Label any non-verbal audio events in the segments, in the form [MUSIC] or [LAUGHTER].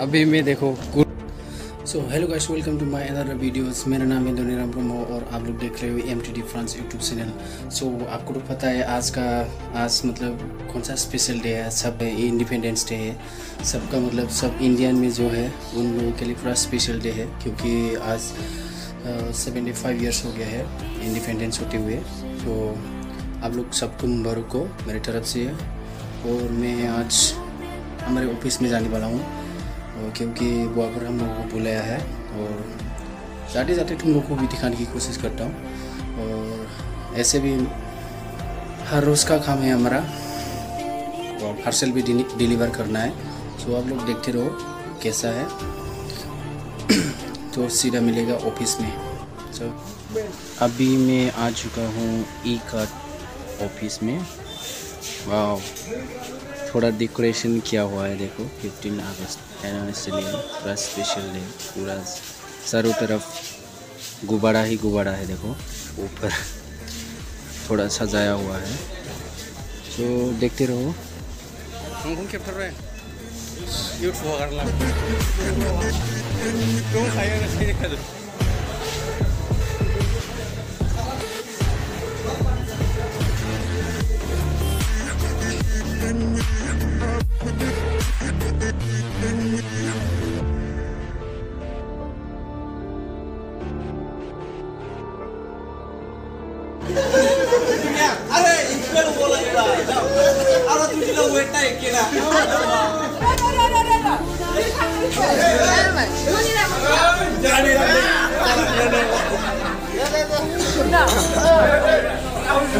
अभी मैं देखो so hello guys welcome to my other videos मेरा नाम है धोनीराम ब्रह्म और आप लोग देख रहे हो M T D France YouTube channel so आपको तो पता है आज का, आज मतलब कौन सा स्पेशल डे है? सब इंडिपेंडेंस डे है। सबका मतलब सब इंडियन में जो है, उन लोगों के लिए पूरा स्पेशल डे है क्योंकि आज सेवेंटी फाइव ईयर्स हो गया है इंडिपेंडेंस होते हुए। तो आप लोग सबको मुबारक को मेरी तरफ़ से। और मैं आज हमारे ऑफ़िस में जाने वाला हूँ। क्योंकि वहाँ पर हम लोगों को बुलाया है और जाते जाते तुम लोग को भी दिखाने की कोशिश करता हूँ। और ऐसे भी हर रोज़ का काम है हमारा। और पार्सल भी डिलीवर करना है। सो आप लोग देखते रहो कैसा है। तो सीधा मिलेगा ऑफ़िस में। सो अभी मैं आ चुका हूँ ई कार्ड ऑफ़िस में। वाह थोड़ा डेकोरेशन किया हुआ है देखो 15 अगस्त। एनोनिसिलिन ना स्पेशल है पूरा चारों तरफ़ गुब्बारा ही गुब्बारा है देखो ऊपर थोड़ा सजाया हुआ है। तो देखते रहो। हम घूम के फिर रहे हैं। यूट्यूब वगैरह [LAUGHS] [LAUGHS]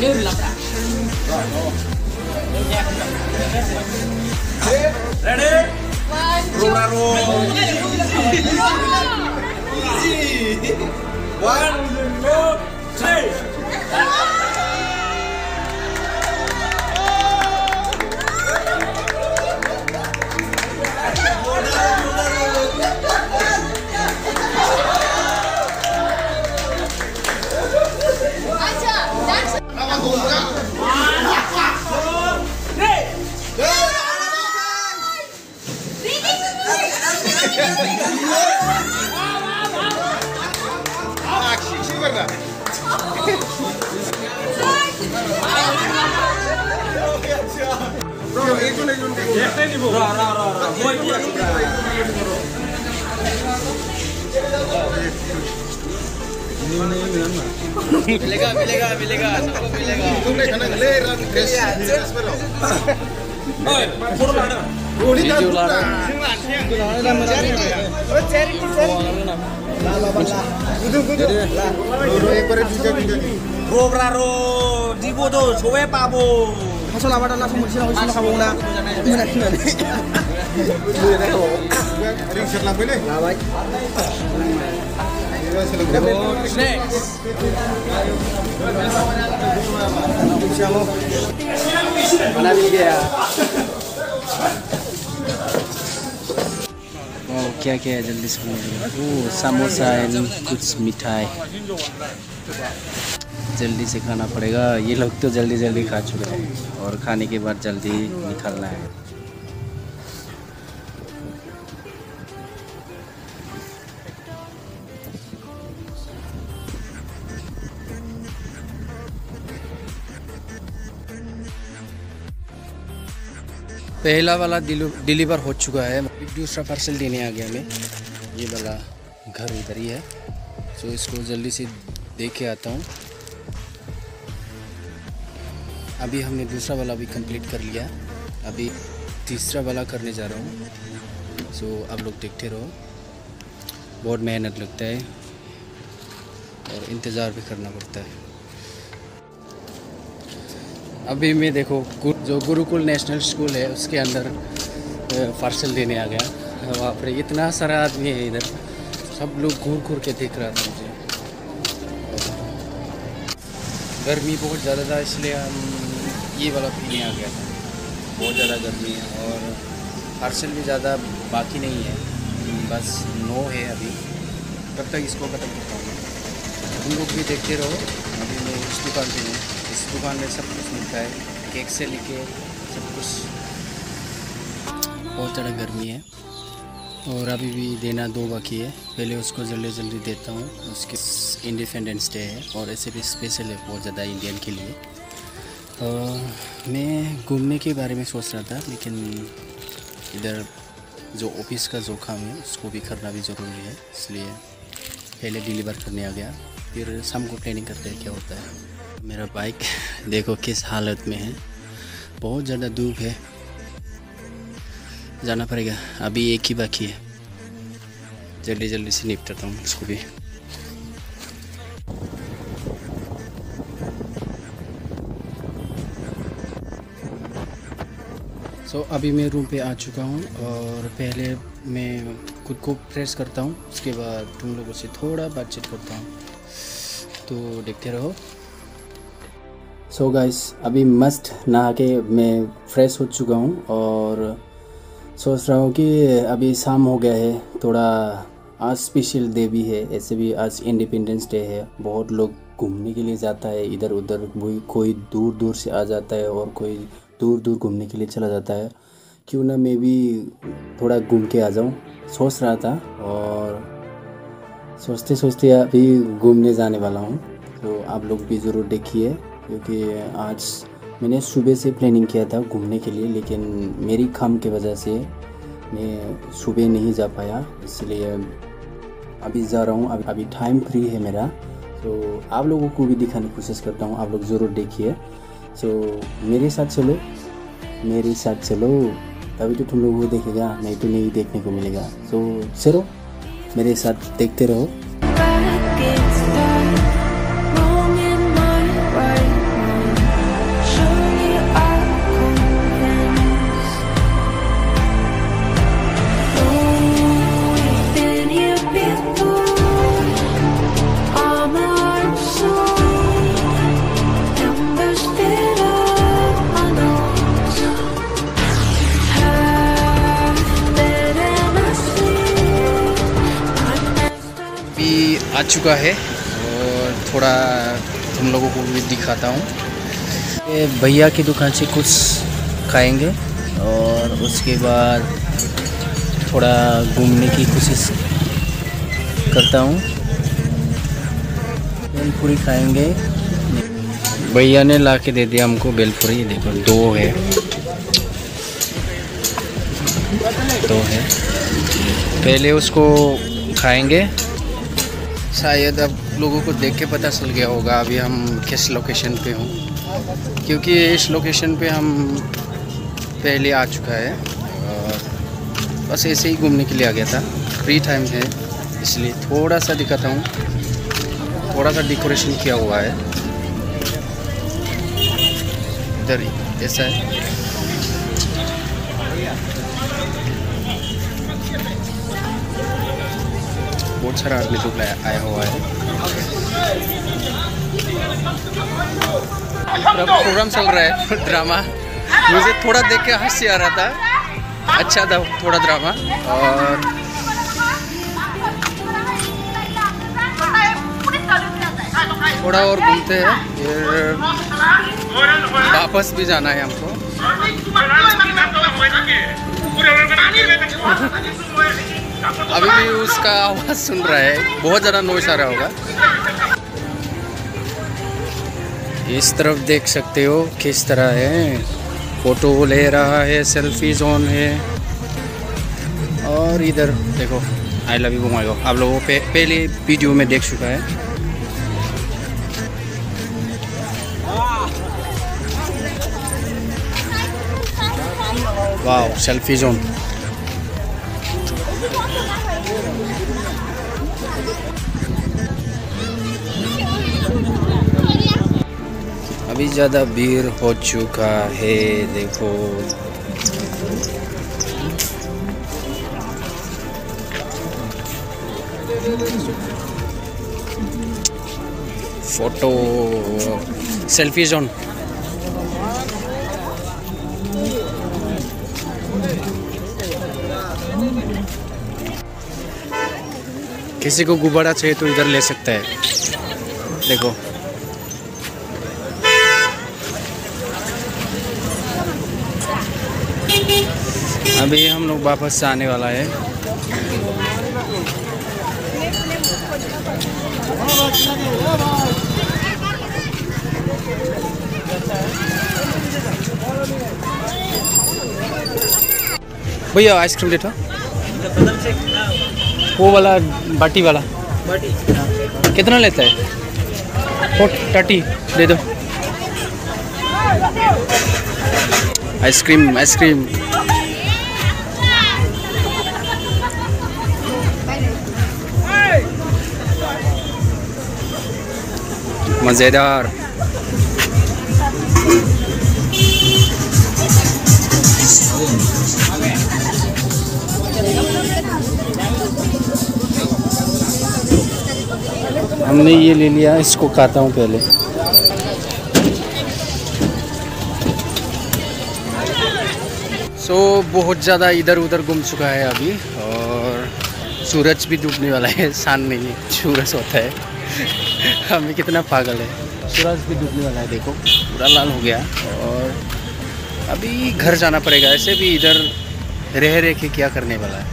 Lưu lập đã. Ready? Rumaro. One, two, three. मिलेगा मिलेगा मिलेगा सबको मिलेगा। Robra ro di bodo sowe pabo. Masuk lama dan langsung muncul langsung kamu na. Mana sih nanti? Gue dah kau. Ring shot lagi ni. Lawai. Next. Mana dia? क्या क्या है जल्दी से ओ समोसा एंड कुछ मिठाई। जल्दी से खाना पड़ेगा। ये लोग तो जल्दी जल्दी खा चुके हैं और खाने के बाद जल्दी निकलना है। पहला वाला डिलीवर हो चुका है। दूसरा पार्सल देने आ गया मैं। ये वाला घर उधर ही है। तो इसको जल्दी से देख के आता हूँ। अभी हमने दूसरा वाला भी कंप्लीट कर लिया। अभी तीसरा वाला करने जा रहा हूँ। सो आप लोग देखते रहो। बहुत मेहनत लगता है। और इंतज़ार भी करना पड़ता है। अभी मैं देखो जो गुरुकुल नेशनल स्कूल है, उसके अंदर पार्सल देने आ गया। वहाँ पर इतना सारा आदमी है इधर। सब लोग घूर घूर के देख रहा था मुझे। गर्मी बहुत ज़्यादा था, इसलिए हम ये वाला पीने आ गया था। बहुत ज़्यादा गर्मी है और पार्सल भी ज़्यादा बाकी नहीं है। बस नो है अभी। तब तक इसको ख़त्म करता हूँ। तुम लोग भी देखते रहो। अभी मैं इस दुकान पे हूँ। इस दुकान में सब कुछ है, केक से लेके सब कुछ। बहुत ज़्यादा गर्मी है और अभी भी देना दो बाकी है। पहले उसको जल्दी जल्दी देता हूँ। उसके इंडिपेंडेंस डे है और ऐसे भी स्पेशल है बहुत ज़्यादा इंडियन के लिए। और मैं घूमने के बारे में सोच रहा था, लेकिन इधर जो ऑफ़िस का जो काम है उसको भी करना भी ज़रूरी है, इसलिए पहले डिलीवर करने आ गया। फिर शाम को प्लानिंग करते हैं क्या होता है। मेरा बाइक देखो किस हालत में है। बहुत ज़्यादा धूप है। जाना पड़ेगा। अभी एक ही बाकी है। जल्दी जल्दी से निपटाता हूँ उसको भी। सो अभी मैं रूम पे आ चुका हूँ और पहले मैं खुद को प्रेस करता हूँ। उसके बाद तुम लोगों से थोड़ा बातचीत करता हूँ। तो देखते रहो। सो so गाइस अभी मस्त नहा के मैं फ्रेश हो चुका हूँ और सोच रहा हूँ कि अभी शाम हो गया है, थोड़ा आज स्पेशल डे भी है, ऐसे भी आज इंडिपेंडेंस डे है, बहुत लोग घूमने के लिए जाता है इधर उधर कोई कोई दूर दूर से आ जाता है और कोई दूर दूर घूमने के लिए चला जाता है। क्यों ना मैं भी थोड़ा घूम के आ जाऊँ, सोच रहा था और सोचते सोचते अभी घूमने जाने वाला हूँ। तो आप लोग भी ज़रूर देखिए। क्योंकि आज मैंने सुबह से प्लानिंग किया था घूमने के लिए, लेकिन मेरी काम की वजह से मैं सुबह नहीं जा पाया। इसलिए अभी जा रहा हूँ। अभी अभी टाइम फ्री है मेरा। तो आप लोगों को भी दिखाने की कोशिश करता हूँ। आप लोग ज़रूर देखिए। सो मेरे साथ चलो। मेरे साथ चलो। तभी तो तुम लोगों को देखेगा, नहीं तो नहीं देखने को मिलेगा। सो चलो। मेरे साथ देखते रहो। आ चुका है और थोड़ा तुम लोगों को भी दिखाता हूँ। भैया की दुकान से कुछ खाएँगे और उसके बाद थोड़ा घूमने की कोशिश करता हूँ। बेलपूरी खाएँगे। भैया ने ला के दे दिया हमको बेलपूरी देखो, दो है। दो है। पहले उसको खाएँगे। शायद अब लोगों को देख के पता चल गया होगा अभी हम किस लोकेशन पे हूँ। क्योंकि इस लोकेशन पे हम पहले आ चुका है। और बस ऐसे ही घूमने के लिए आ गया था। फ्री टाइम है, इसलिए थोड़ा सा दिखाता हूँ। थोड़ा सा डेकोरेशन किया हुआ है। इधर ऐसा है। बहुत सारा आदमी लोग आया आया हुआ है। प्रोग्राम चल रहा है ड्रामा। मुझे थोड़ा देख के हँसी आ रहा था। अच्छा था थोड़ा ड्रामा। और थोड़ा और घूमते हैं। फिर वापस भी जाना है हमको। [LAUGHS] [LAUGHS] अभी भी उसका आवाज़ सुन रहा है। बहुत ज़्यादा नॉइस आ रहा होगा। इस तरफ़ देख सकते हो किस तरह है। फ़ोटो ले रहा है सेल्फी जोन है। और इधर देखो आई लव यू बंगाईगांव आप लोगों पे पहले वीडियो में देख चुका है। वाह सेल्फी जोन अभी ज़्यादा भीड़ हो चुका है देखो। Photo selfie zone. किसी को गुब्बारा चाहिए तो इधर ले सकता है। देखो। अभी हम लोग वापस आने वाला है। भैया आइसक्रीम देता वो वाला बाटी वाला। बाटी। कितना लेता है? फोर थर्टी दे दो। Ice cream ice cream. मज़ेदार। हमने ये ले लिया इसको खाता हूँ पहले। सो so, बहुत ज़्यादा इधर उधर घूम चुका है अभी और सूरज भी डूबने वाला है शान नहीं है सूरज होता है। हमें कितना पागल है। सूरज भी डूबने वाला है देखो। पूरा लाल हो गया और अभी घर जाना पड़ेगा ऐसे भी इधर रह रह के क्या करने वाला है।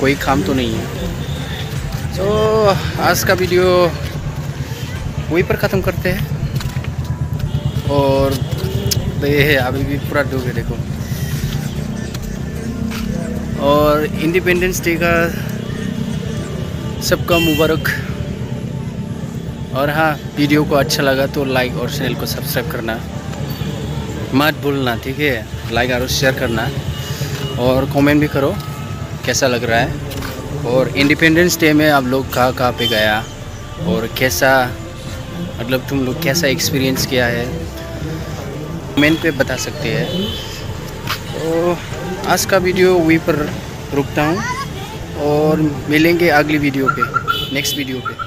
कोई काम तो नहीं है। तो so, आज का वीडियो वहीं पर ख़त्म करते हैं। और ये है, अभी भी पूरा डूब है देखो। और इंडिपेंडेंस डे का सबका मुबारक। और हाँ वीडियो को अच्छा लगा तो लाइक और चैनल को सब्सक्राइब करना मत भूलना, ठीक है? लाइक और शेयर करना। और कमेंट भी करो, कैसा लग रहा है? और इंडिपेंडेंस डे में आप लोग कहाँ कहाँ पे गया? और कैसा मतलब तुम लोग कैसा एक्सपीरियंस किया है? कमेंट पे बता सकते हैं। तो आज का वीडियो वहीं पर रुकता हूँ और मिलेंगे अगली वीडियो पे नेक्स्ट वीडियो पे।